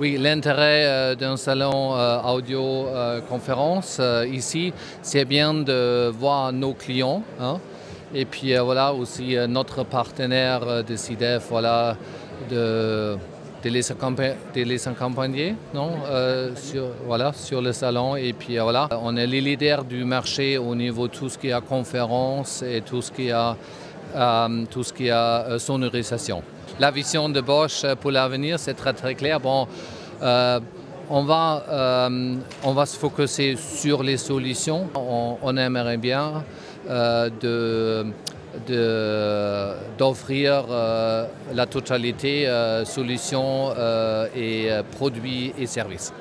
Oui, l'intérêt euh, d'un salon euh, audio-conférence euh, ici, c'est bien de voir nos clients. Hein. et puis voilà aussi notre partenaire de CIDEF, voilà, de, les, accompagner, non, sur, voilà, sur le salon. Et puis voilà, on est les leaders du marché au niveau de tout ce qui a conférence et tout ce qui a, tout ce qui a sonorisation. La vision de Bosch pour l'avenir, c'est très très clair. Bon, euh, on, va, euh, on va se focuser sur les solutions. On, aimerait bien euh, d'offrir la totalité solutions et produits et services.